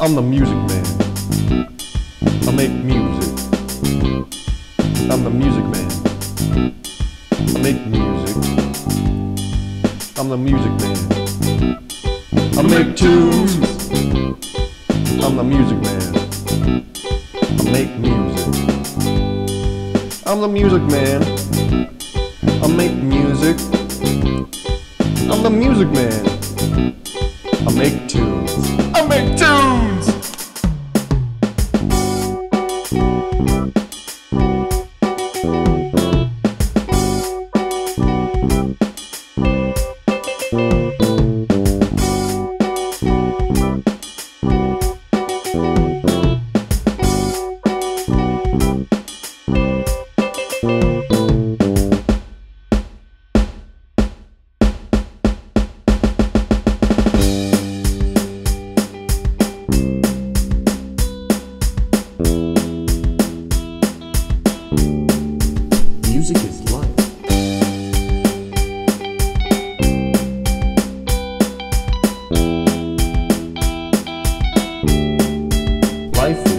I'm the music man. I make music. I'm the music man. I make music. I'm the music man. I make tunes. I'm the music man. I make music. I'm the music man. I make music. I'm the music man. I make tunes. I make tunes. Music is life. Life